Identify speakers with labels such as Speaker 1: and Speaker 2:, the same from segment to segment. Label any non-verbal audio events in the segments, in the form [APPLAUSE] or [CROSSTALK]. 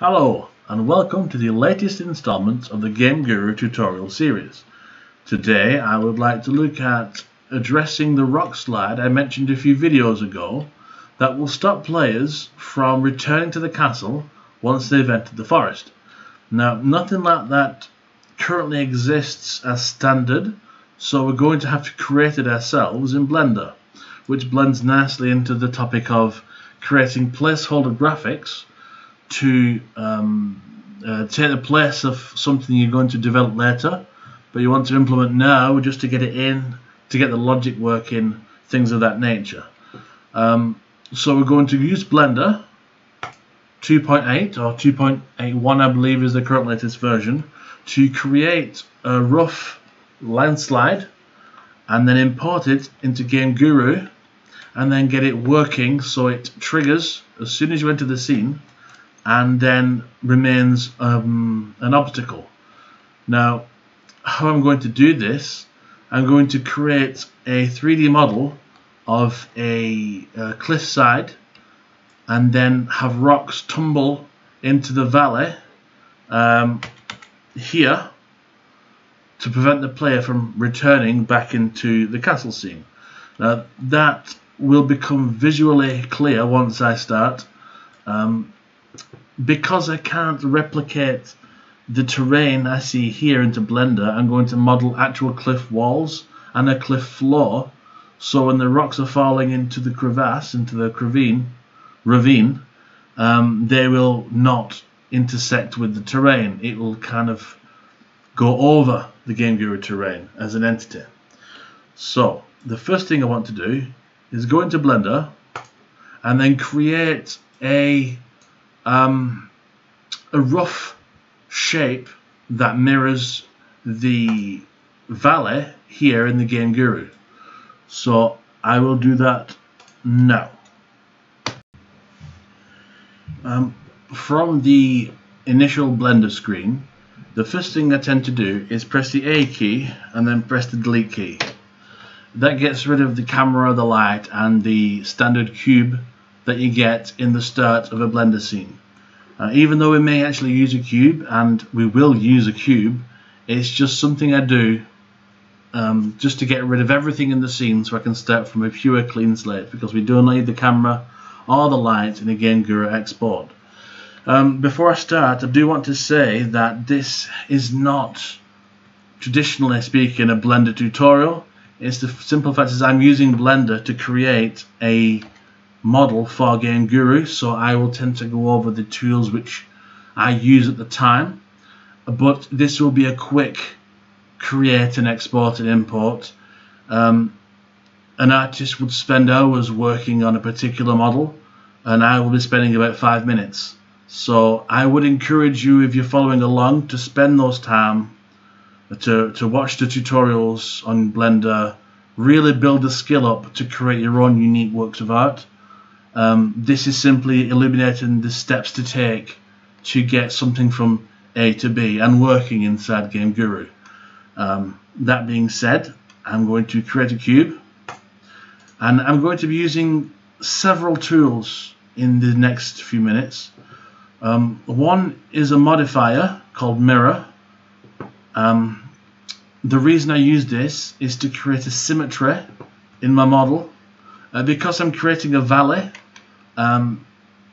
Speaker 1: Hello and welcome to the latest installment of the Game Guru tutorial series. Today I would like to look at addressing the rock slide I mentioned a few videos ago that will stop players from returning to the castle once they've entered the forest. Now nothing like that currently exists as standard so we're going to have to create it ourselves in Blender which blends nicely into the topic of creating placeholder graphics to um, uh, take the place of something you're going to develop later, but you want to implement now just to get it in, to get the logic working, things of that nature. Um, so we're going to use Blender 2.8 or 2.81 I believe is the current latest version to create a rough landslide and then import it into Game Guru and then get it working so it triggers as soon as you enter the scene and then remains um, an obstacle. Now, how I'm going to do this, I'm going to create a 3D model of a, a cliffside and then have rocks tumble into the valley um, here to prevent the player from returning back into the castle scene. Now that will become visually clear once I start. Um, because I can't replicate the terrain I see here into Blender, I'm going to model actual cliff walls and a cliff floor. So when the rocks are falling into the crevasse, into the ravine, ravine, um, they will not intersect with the terrain. It will kind of go over the Game Guru terrain as an entity. So the first thing I want to do is go into Blender and then create a um, a rough shape that mirrors the valley here in the Game Guru. So I will do that now. Um, from the initial Blender screen, the first thing I tend to do is press the A key and then press the delete key. That gets rid of the camera, the light and the standard cube that you get in the start of a Blender scene. Uh, even though we may actually use a cube, and we will use a cube, it's just something I do um, just to get rid of everything in the scene so I can start from a pure clean slate because we don't need the camera or the light in a Game Guru export. Um, before I start, I do want to say that this is not, traditionally speaking, a Blender tutorial. It's the simple fact is I'm using Blender to create a model for Game Guru, so I will tend to go over the tools which I use at the time. But this will be a quick create and export and import. Um, an artist would spend hours working on a particular model, and I will be spending about five minutes. So I would encourage you, if you're following along, to spend those time to, to watch the tutorials on Blender, really build the skill up to create your own unique works of art. Um, this is simply illuminating the steps to take to get something from A to B and working inside Game Guru. Um, that being said, I'm going to create a cube and I'm going to be using several tools in the next few minutes. Um, one is a modifier called mirror. Um, the reason I use this is to create a symmetry in my model. Uh, because I'm creating a valley, um,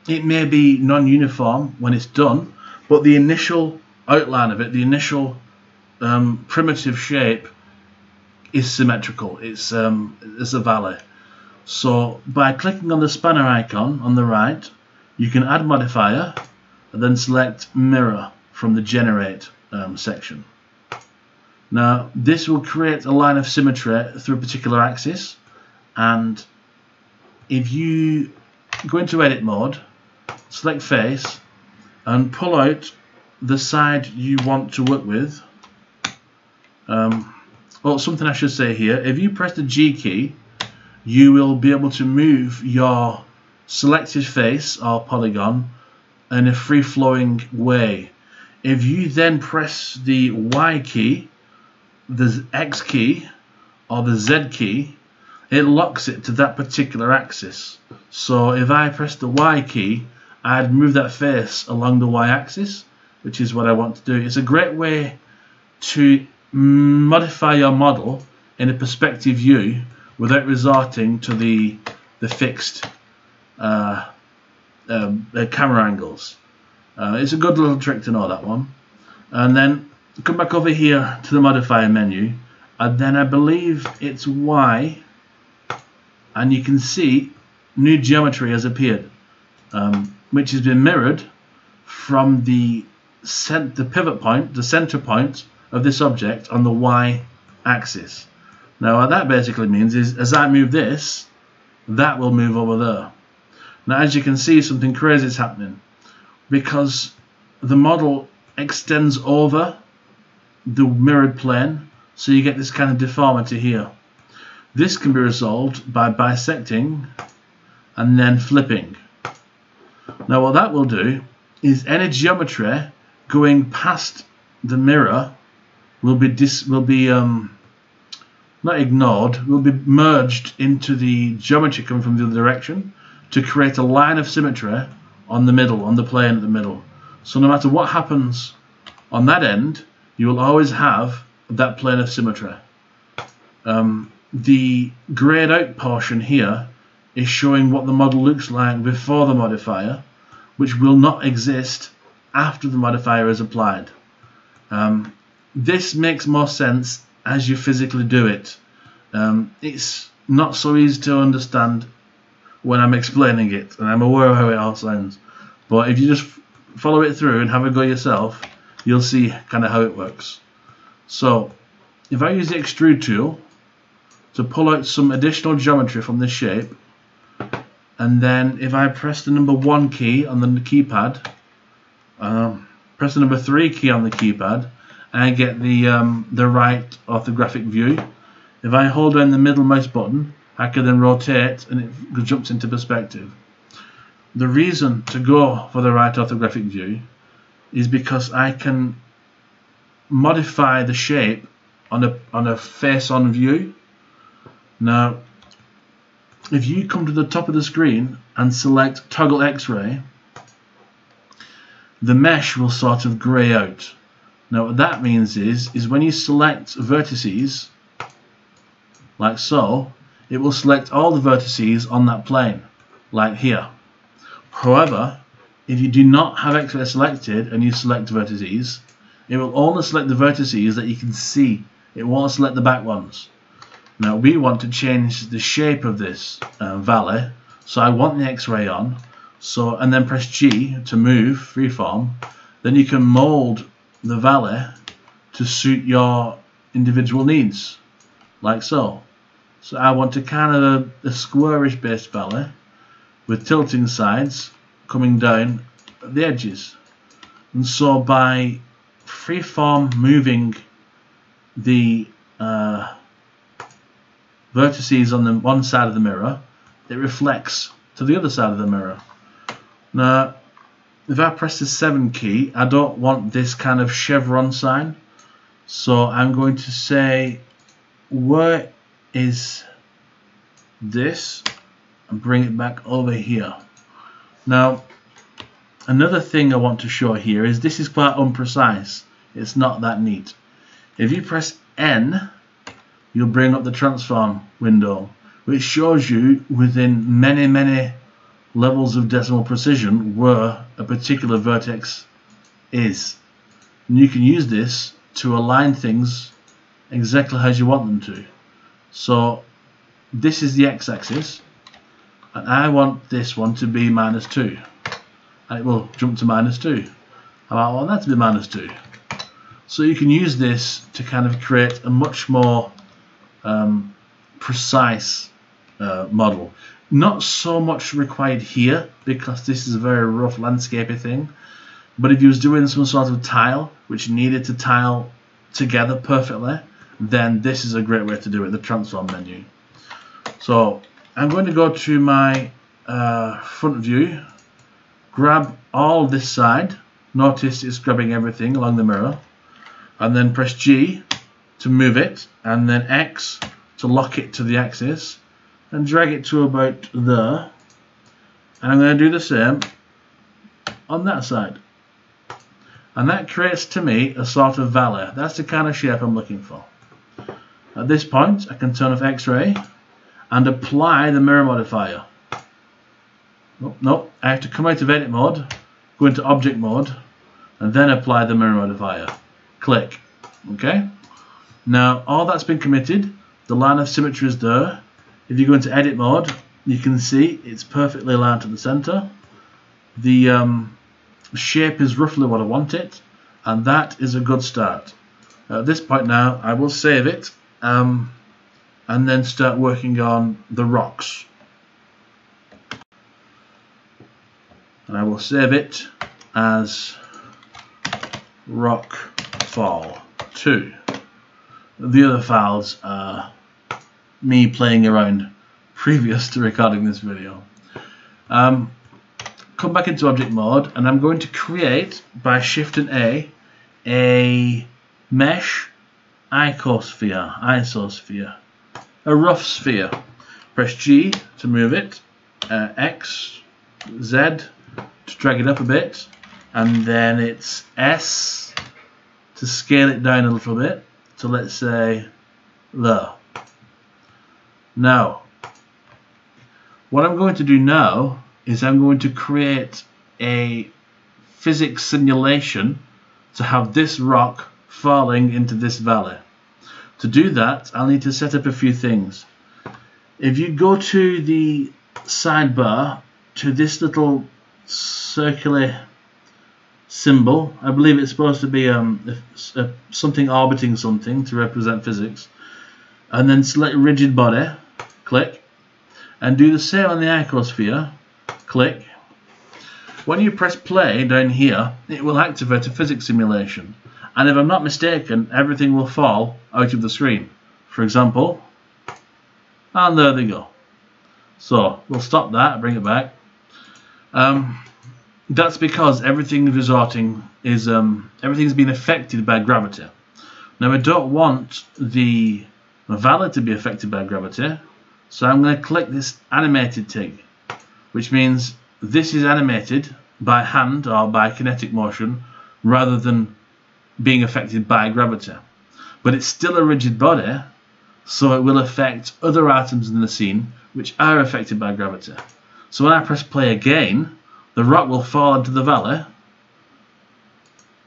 Speaker 1: it may be non-uniform when it's done, but the initial outline of it, the initial um, primitive shape is symmetrical. It's, um, it's a valley. So by clicking on the spanner icon on the right, you can add modifier and then select mirror from the generate um, section. Now this will create a line of symmetry through a particular axis and if you go into edit mode, select face, and pull out the side you want to work with. Um, well, something I should say here, if you press the G key, you will be able to move your selected face or polygon in a free-flowing way. If you then press the Y key, the X key, or the Z key, it locks it to that particular axis. So if I press the Y key, I'd move that face along the y-axis, which is what I want to do. It's a great way to modify your model in a perspective view without resorting to the the fixed uh, um, uh, camera angles. Uh, it's a good little trick to know that one. And then come back over here to the modifier menu and then I believe it's Y and you can see new geometry has appeared um, which has been mirrored from the cent the pivot point, the center point of this object on the Y axis. Now what that basically means is as I move this, that will move over there. Now as you can see something crazy is happening because the model extends over the mirrored plane so you get this kind of deformity here. This can be resolved by bisecting and then flipping. Now what that will do is any geometry going past the mirror will be dis will be um, not ignored, will be merged into the geometry coming from the other direction to create a line of symmetry on the middle, on the plane at the middle. So no matter what happens on that end, you will always have that plane of symmetry. Um, the grayed out portion here is showing what the model looks like before the modifier, which will not exist after the modifier is applied. Um, this makes more sense as you physically do it. Um, it's not so easy to understand when I'm explaining it, and I'm aware of how it all sounds. But if you just follow it through and have a go yourself, you'll see kind of how it works. So, if I use the extrude tool to pull out some additional geometry from this shape, and then if I press the number one key on the keypad, um, press the number three key on the keypad, and get the um, the right orthographic view. If I hold down the middle mouse button, I can then rotate and it jumps into perspective. The reason to go for the right orthographic view is because I can modify the shape on a on a face-on view. Now, if you come to the top of the screen and select toggle X-ray, the mesh will sort of grey out. Now what that means is, is when you select vertices, like so, it will select all the vertices on that plane, like here. However, if you do not have X-ray selected and you select vertices, it will only select the vertices that you can see. It won't select the back ones. Now we want to change the shape of this uh, valley, so I want the X-ray on, so and then press G to move freeform. Then you can mold the valley to suit your individual needs, like so. So I want to kind of a, a squarish based valley with tilting sides coming down at the edges. And so by freeform moving the uh, vertices on the one side of the mirror, it reflects to the other side of the mirror. Now, if I press the 7 key, I don't want this kind of chevron sign. So I'm going to say, where is this? And bring it back over here. Now, another thing I want to show here is this is quite unprecise. It's not that neat. If you press N, you'll bring up the transform window, which shows you within many, many levels of decimal precision where a particular vertex is. And you can use this to align things exactly as you want them to. So this is the x-axis and I want this one to be minus 2 and it will jump to minus 2. How about I want that to be minus 2? So you can use this to kind of create a much more um, precise uh, model. Not so much required here because this is a very rough landscapey thing. But if you was doing some sort of tile which needed to tile together perfectly, then this is a great way to do it, the transform menu. So I'm going to go to my uh, front view, grab all this side, notice it's grabbing everything along the mirror, and then press G to move it, and then X to lock it to the axis, and drag it to about there and I'm going to do the same on that side. And that creates to me a sort of valley. That's the kind of shape I'm looking for. At this point, I can turn off X-ray and apply the mirror modifier. Nope, nope, I have to come out of edit mode, go into object mode, and then apply the mirror modifier. Click. Okay? Now, all that's been committed, the line of symmetry is there. If you go into edit mode, you can see it's perfectly aligned to the center. The um, shape is roughly what I want it, and that is a good start. At this point now, I will save it um, and then start working on the rocks. And I will save it as rock fall 2. The other files are me playing around previous to recording this video. Um, come back into object mode and I'm going to create by shift and A a mesh icosphere, isosphere, a rough sphere. Press G to move it, uh, X, Z to drag it up a bit, and then it's S to scale it down a little bit. So let's say there. Now, what I'm going to do now is I'm going to create a physics simulation to have this rock falling into this valley. To do that, I'll need to set up a few things. If you go to the sidebar, to this little circular symbol, I believe it's supposed to be um, a, a, something orbiting something to represent physics, and then select rigid body, click, and do the same on the icosphere, click. When you press play down here, it will activate a physics simulation. And if I'm not mistaken, everything will fall out of the screen. For example, and there they go. So we'll stop that, bring it back. Um, that's because everything resorting is um, everything's been affected by gravity. Now I don't want the valley to be affected by gravity, so I'm going to click this animated thing, which means this is animated by hand or by kinetic motion rather than being affected by gravity. But it's still a rigid body, so it will affect other items in the scene which are affected by gravity. So when I press play again, the rock will fall into the valley,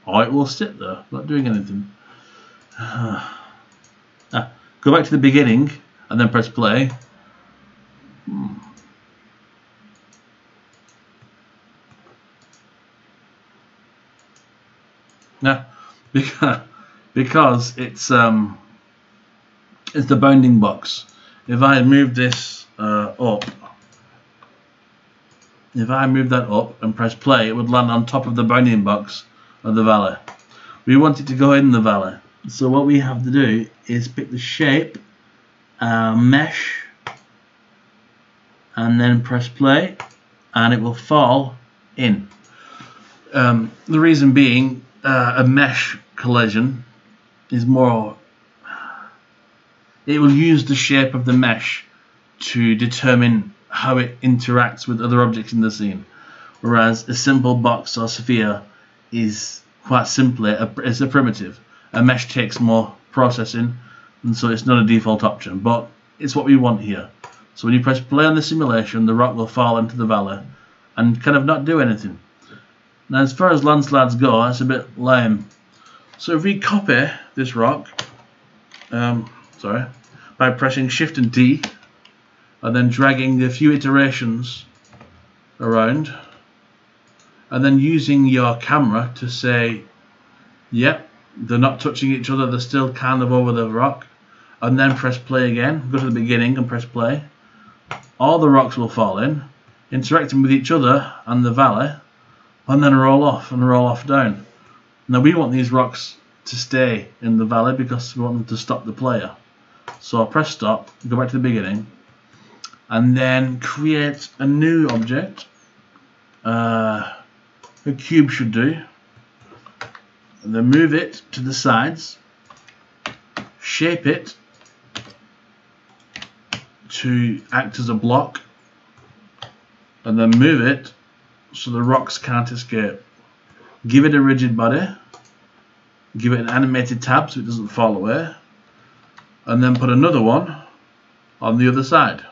Speaker 1: or it will sit there, not doing anything. [SIGHS] ah, go back to the beginning and then press play. Hmm. Now, [LAUGHS] because, because it's um, it's the bounding box. If I move this uh, up, if I move that up and press play, it would land on top of the bounding box of the valley. We want it to go in the valley. So what we have to do is pick the shape, uh, mesh, and then press play, and it will fall in. Um, the reason being uh, a mesh collision is more it will use the shape of the mesh to determine how it interacts with other objects in the scene. Whereas a simple box or sphere is quite simply a, it's a primitive. A mesh takes more processing and so it's not a default option but it's what we want here. So when you press play on the simulation the rock will fall into the valley and kind of not do anything. Now as far as landslides go, that's a bit lame. So if we copy this rock, um, sorry, by pressing Shift and D, and then dragging a few iterations around, and then using your camera to say, yep, they're not touching each other, they're still kind of over the rock, and then press play again, go to the beginning and press play, all the rocks will fall in, interacting with each other and the valley, and then roll off and roll off down. Now we want these rocks to stay in the valley because we want them to stop the player. So I'll press stop, go back to the beginning, and then create a new object. Uh, a cube should do. And then move it to the sides, shape it to act as a block, and then move it so the rocks can't escape. Give it a rigid body, give it an animated tab so it doesn't fall away, and then put another one on the other side.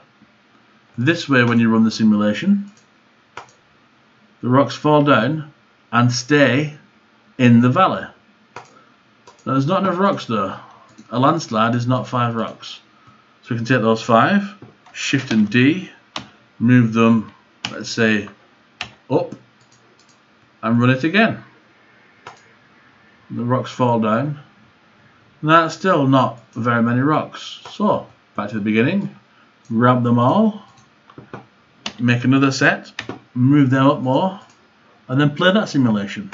Speaker 1: This way when you run the simulation, the rocks fall down and stay in the valley. Now, there's not enough rocks though. A landslide is not five rocks. So we can take those five, shift and D, move them, let's say, up, and run it again. The rocks fall down. That's still not very many rocks. So, back to the beginning, grab them all, make another set, move them up more, and then play that simulation.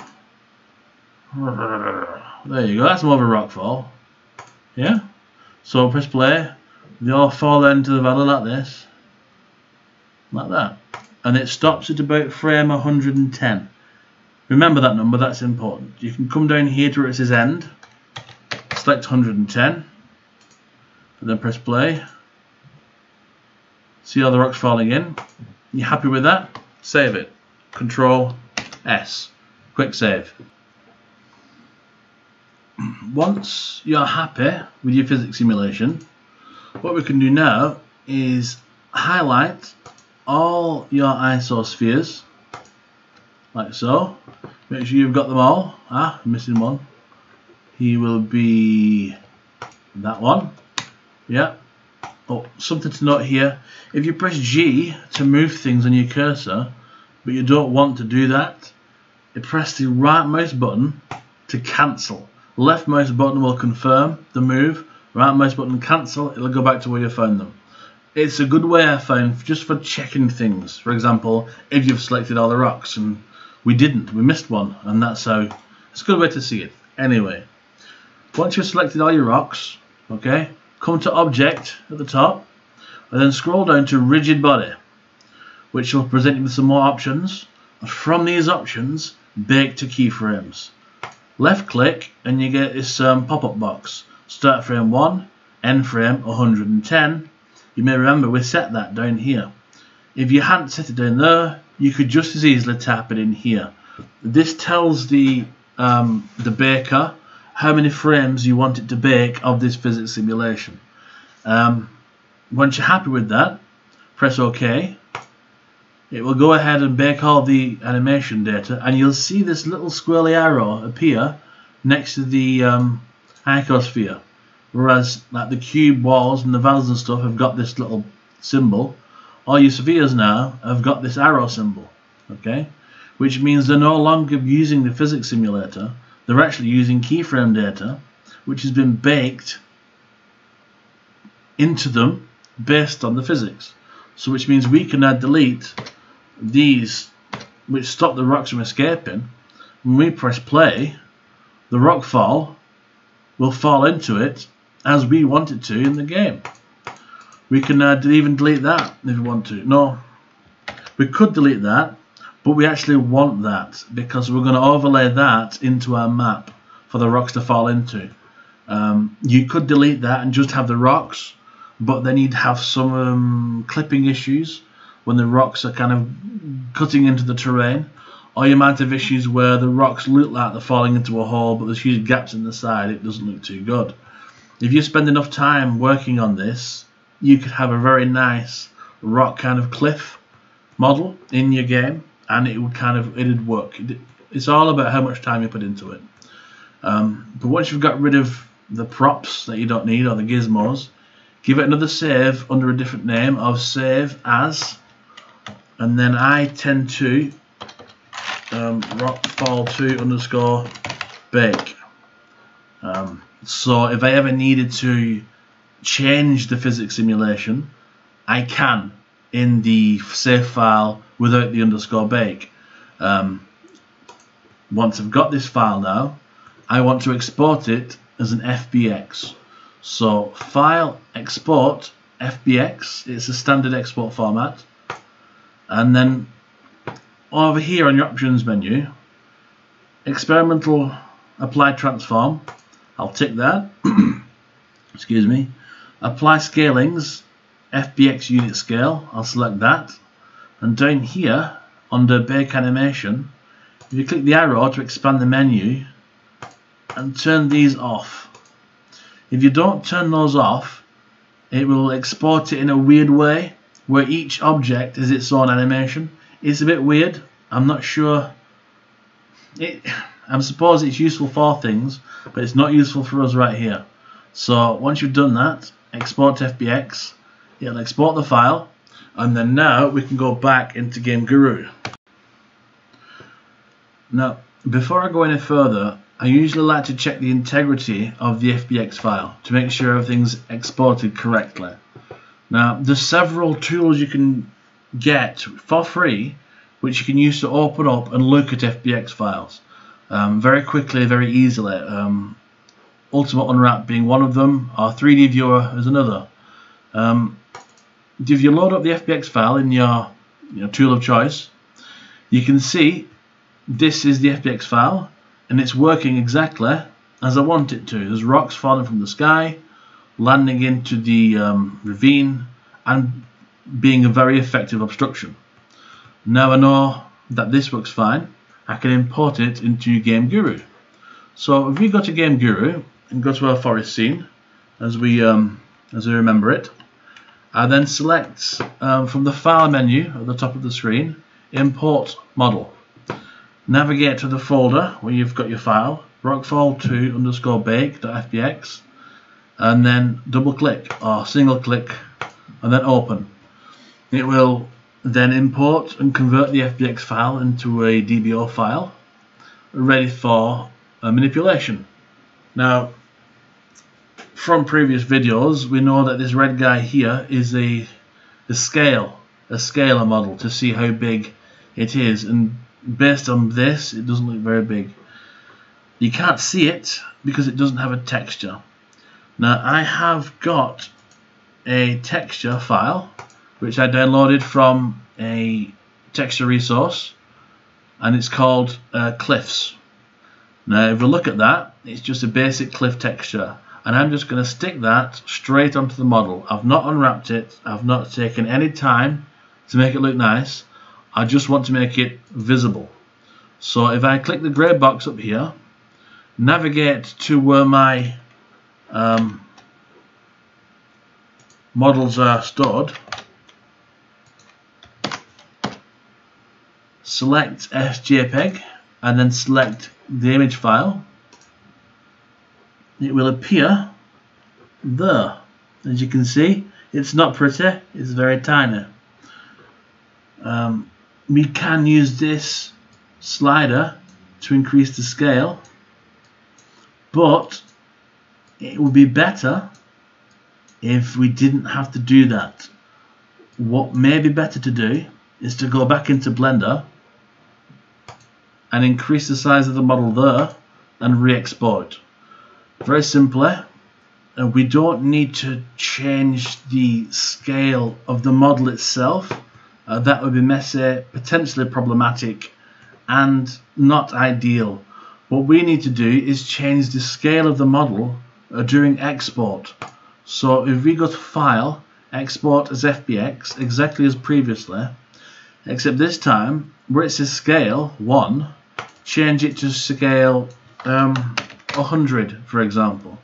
Speaker 1: There you go, that's more of a rock fall. Yeah? So press play, they all fall into the valley like this. Like that. And it stops at about frame 110. Remember that number, that's important. You can come down here to where it says end, select 110, and then press play. See all the rocks falling in? You happy with that? Save it. Control S. Quick save. [CLEARS THROAT] Once you're happy with your physics simulation, what we can do now is highlight all your isospheres like so. Make sure you've got them all. Ah, missing one. He will be that one. Yeah. Oh, something to note here. If you press G to move things on your cursor, but you don't want to do that, you press the right mouse button to cancel. Left mouse button will confirm the move. Right mouse button cancel. It'll go back to where you found them. It's a good way I found just for checking things. For example, if you've selected all the rocks and we didn't, we missed one, and that's how. It's a good way to see it. Anyway, once you've selected all your rocks, okay, come to Object at the top, and then scroll down to Rigid Body, which will present you with some more options. And from these options, bake to keyframes. Left click, and you get this um, pop-up box. Start frame 1, end frame 110. You may remember we set that down here. If you hadn't set it down there, you could just as easily tap it in here. This tells the um, the baker how many frames you want it to bake of this physics simulation. Um, once you're happy with that, press OK. It will go ahead and bake all the animation data and you'll see this little squirrely arrow appear next to the um, icosphere. Whereas like the cube walls and the valves and stuff have got this little symbol. All your spheres now have got this arrow symbol. Okay? Which means they're no longer using the physics simulator. They're actually using keyframe data which has been baked into them based on the physics. So which means we can now delete these which stop the rocks from escaping. When we press play, the rock fall will fall into it as we want it to in the game. We can uh, even delete that if we want to. No, we could delete that, but we actually want that because we're going to overlay that into our map for the rocks to fall into. Um, you could delete that and just have the rocks, but then you'd have some um, clipping issues when the rocks are kind of cutting into the terrain, or you might have issues where the rocks look like they're falling into a hole, but there's huge gaps in the side. It doesn't look too good. If you spend enough time working on this, you could have a very nice rock kind of cliff model in your game, and it would kind of it'd work. It's all about how much time you put into it. Um, but once you've got rid of the props that you don't need or the gizmos, give it another save under a different name of save as and then I tend to um, rockfall2 underscore bake. Um, so if I ever needed to change the physics simulation, I can in the save file without the underscore bake. Um, once I've got this file now, I want to export it as an FBX. So file export FBX, it's a standard export format. And then over here on your options menu experimental applied transform. I'll tick that. [CLEARS THROAT] Excuse me. Apply scalings FBX unit scale. I'll select that and down here under bake animation, if you click the arrow to expand the menu and turn these off. If you don't turn those off, it will export it in a weird way where each object is its own animation. It's a bit weird. I'm not sure. It, I suppose it's useful for things, but it's not useful for us right here. So once you've done that, export to FBX, it'll export the file, and then now we can go back into Game Guru. Now, before I go any further, I usually like to check the integrity of the FBX file to make sure everything's exported correctly. Now, there's several tools you can get for free which you can use to open up and look at FBX files um, very quickly, very easily. Um, Ultimate Unwrap being one of them, or 3D Viewer is another. Um, if you load up the FBX file in your, your tool of choice, you can see this is the FBX file and it's working exactly as I want it to. There's rocks falling from the sky, landing into the um, ravine and being a very effective obstruction. Now I know that this works fine, I can import it into Game Guru. So if we go to Game Guru and go to our forest scene as we um, as we remember it, I then select um, from the file menu at the top of the screen import model navigate to the folder where you've got your file, rockfall2 underscore bake.fbx, and then double click or single click and then open. It will then import and convert the FBX file into a DBO file ready for manipulation. Now, from previous videos, we know that this red guy here is a, a scale, a scalar model to see how big it is. And based on this it doesn't look very big. You can't see it because it doesn't have a texture. Now I have got a texture file which I downloaded from a texture resource and it's called uh, cliffs. Now if we look at that it's just a basic cliff texture and I'm just going to stick that straight onto the model. I've not unwrapped it. I've not taken any time to make it look nice. I just want to make it visible. So if I click the grey box up here, navigate to where my um, models are stored, select SJPEG and then select the image file, it will appear there. As you can see, it's not pretty, it's very tiny. Um, we can use this slider to increase the scale but it would be better if we didn't have to do that what may be better to do is to go back into blender and increase the size of the model there and re-export very simply we don't need to change the scale of the model itself uh, that would be messy, potentially problematic, and not ideal. What we need to do is change the scale of the model uh, during export. So if we go to File, Export as FBX, exactly as previously, except this time, where it says Scale 1, change it to scale um, 100, for example,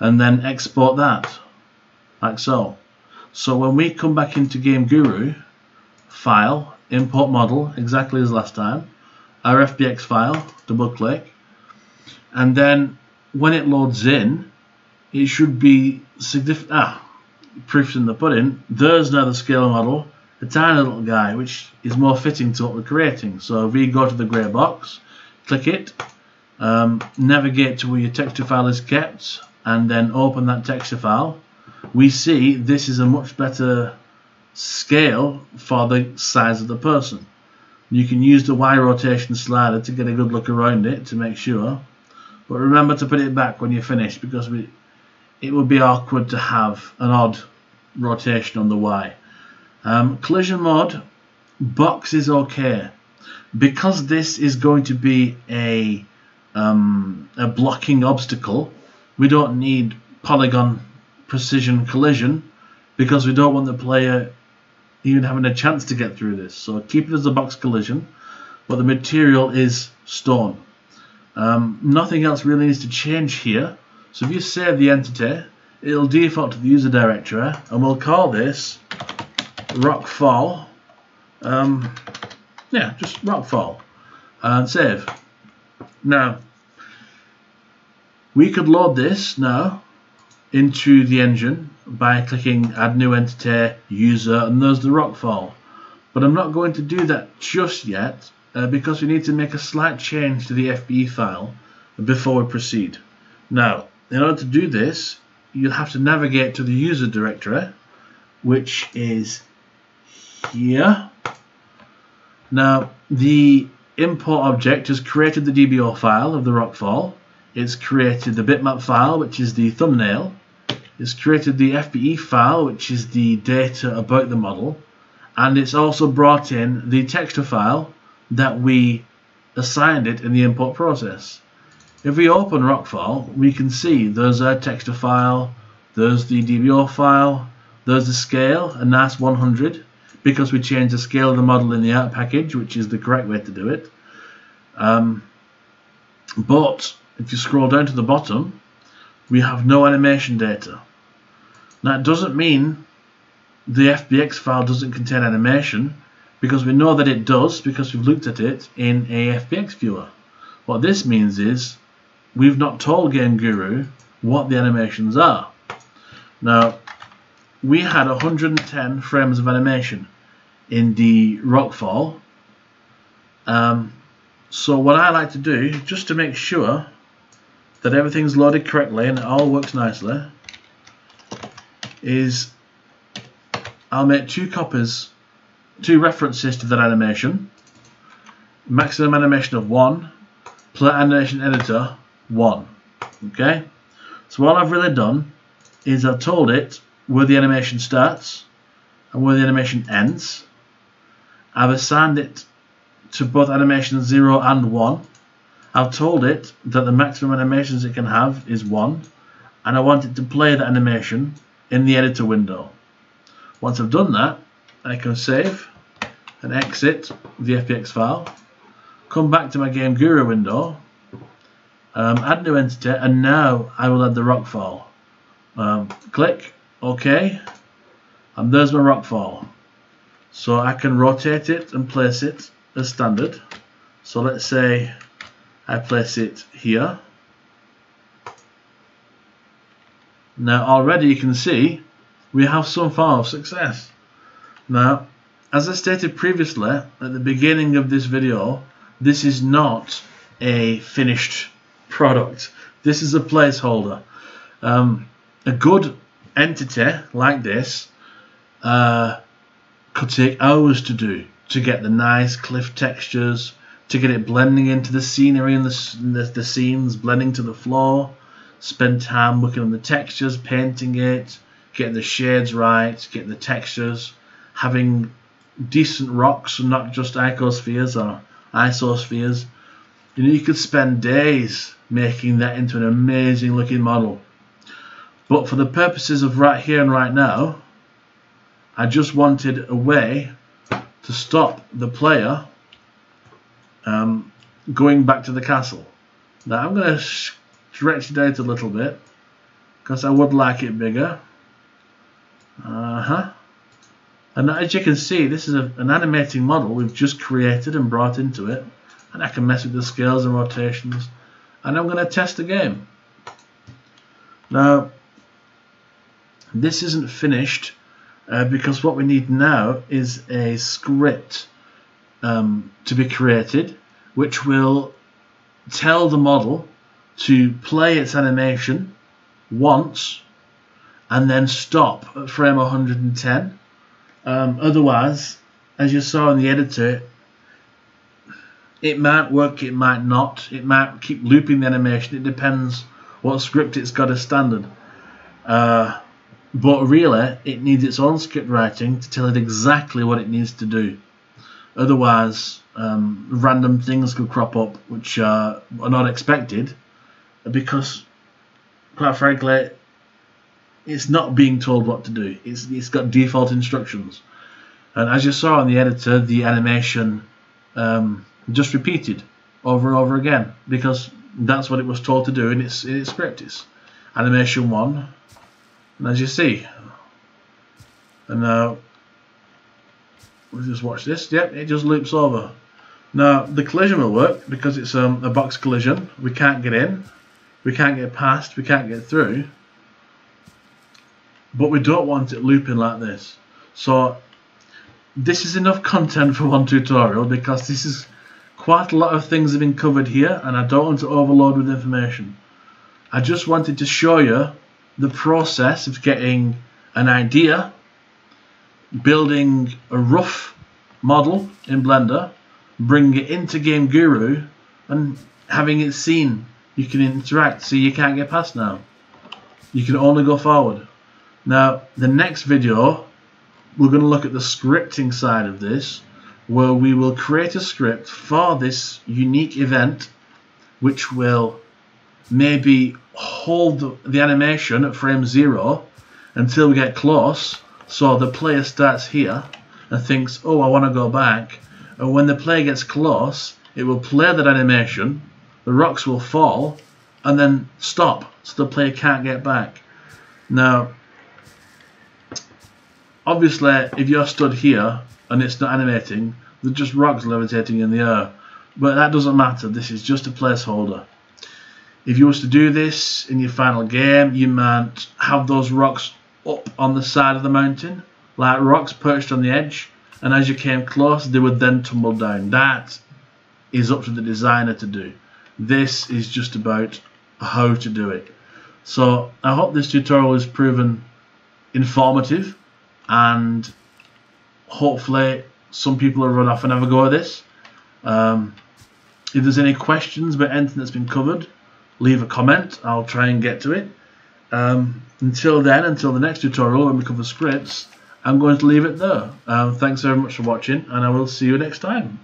Speaker 1: and then export that, like so. So when we come back into Game Guru, file, import model, exactly as last time, our FBX file, double click, and then when it loads in, it should be significant. Ah, proofs in the pudding. There's now the scale model, a tiny little guy, which is more fitting to what we're creating. So if we go to the grey box, click it, um, navigate to where your texture file is kept, and then open that texture file, we see this is a much better scale for the size of the person. You can use the Y rotation slider to get a good look around it to make sure. But remember to put it back when you're finished because we, it would be awkward to have an odd rotation on the Y. Um, collision mode, box is okay. Because this is going to be a, um, a blocking obstacle, we don't need polygon precision collision because we don't want the player even having a chance to get through this. So keep it as a box collision, but the material is stone. Um, nothing else really needs to change here. So if you save the entity, it'll default to the user directory, and we'll call this rockfall. Um, yeah, just rockfall, and save. Now, we could load this now into the engine by clicking add new entity, user, and there's the rock rockfall. But I'm not going to do that just yet uh, because we need to make a slight change to the FPE file before we proceed. Now, in order to do this, you'll have to navigate to the user directory, which is here. Now, the import object has created the DBO file of the rockfall. It's created the bitmap file, which is the thumbnail, it's created the FPE file, which is the data about the model, and it's also brought in the texture file that we assigned it in the import process. If we open Rockfall, we can see there's a texture file, there's the DBO file, there's the scale, a nice 100, because we changed the scale of the model in the art package, which is the correct way to do it. Um, but if you scroll down to the bottom, we have no animation data. That doesn't mean the FBX file doesn't contain animation because we know that it does because we've looked at it in a FBX viewer. What this means is we've not told Game Guru what the animations are. Now, we had 110 frames of animation in the Rockfall. Um, so what I like to do, just to make sure that everything's loaded correctly and it all works nicely is I'll make two copies, two references to that animation, maximum animation of 1, play animation editor 1. Okay, so all I've really done is I've told it where the animation starts and where the animation ends. I've assigned it to both animation 0 and 1 I've told it that the maximum animations it can have is 1 and I want it to play the animation in the editor window. Once I've done that I can save and exit the FBX file, come back to my Game Guru window, um, add new entity and now I will add the rock file. Um, click OK and there's my rock file. So I can rotate it and place it as standard. So let's say I place it here. Now already you can see we have some form of success. Now, as I stated previously at the beginning of this video, this is not a finished product. This is a placeholder. Um, a good entity like this uh, could take hours to do to get the nice cliff textures, to get it blending into the scenery and the, the, the scenes, blending to the floor. Spend time looking at the textures, painting it, getting the shades right, getting the textures, having decent rocks and not just icospheres or isospheres. You know, you could spend days making that into an amazing looking model. But for the purposes of right here and right now, I just wanted a way to stop the player um, going back to the castle. Now I'm going to stretch it out a little bit because I would like it bigger. Uh-huh. And as you can see, this is a, an animating model we've just created and brought into it. And I can mess with the scales and rotations. And I'm going to test the game. Now, this isn't finished uh, because what we need now is a script um, to be created, which will tell the model to play its animation once and then stop at frame 110. Um, otherwise, as you saw in the editor, it might work, it might not. It might keep looping the animation. It depends what script it's got as standard. Uh, but really, it needs its own script writing to tell it exactly what it needs to do. Otherwise, um, random things could crop up which uh, are not expected because, quite frankly, it's not being told what to do. It's, it's got default instructions. And as you saw in the editor, the animation um, just repeated over and over again because that's what it was told to do in its, in its script. It's animation 1, and as you see, and now we'll just watch this, yep, it just loops over. Now the collision will work because it's um, a box collision, we can't get in, we can't get past, we can't get through, but we don't want it looping like this. So this is enough content for one tutorial because this is quite a lot of things have been covered here and I don't want to overload with information. I just wanted to show you the process of getting an idea, building a rough model in Blender, bring it into GameGuru and having it seen. You can interact, so you can't get past now. You can only go forward. Now, the next video, we're going to look at the scripting side of this, where we will create a script for this unique event, which will maybe hold the animation at frame zero until we get close. So the player starts here and thinks, oh, I want to go back. And when the player gets close, it will play that animation, the rocks will fall, and then stop, so the player can't get back. Now, obviously if you're stood here and it's not animating they're just rocks levitating in the air but that doesn't matter this is just a placeholder if you was to do this in your final game you might have those rocks up on the side of the mountain like rocks perched on the edge. And as you came close they would then tumble down. That is up to the designer to do. This is just about how to do it. So I hope this tutorial has proven informative and hopefully some people will run off and have a go at this. Um, if there's any questions about anything that's been covered, leave a comment. I'll try and get to it. Um, until then, until the next tutorial when we cover scripts, I'm going to leave it there. Um, thanks very much for watching, and I will see you next time.